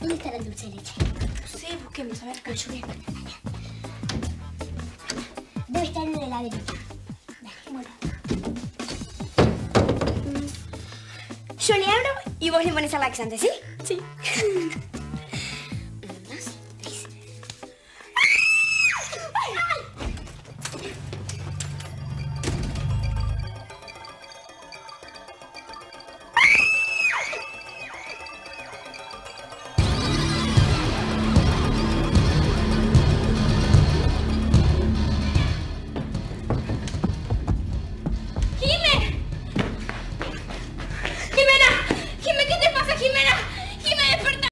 ¿Dónde está la dulce de leche? Sí, busquemos, a ver. Acá. Debe estar en la heladerita. Bueno. Yo le abro y vos le pones al laxante, ¿sí? Sí. Uno, dos, tres. ¡Ah!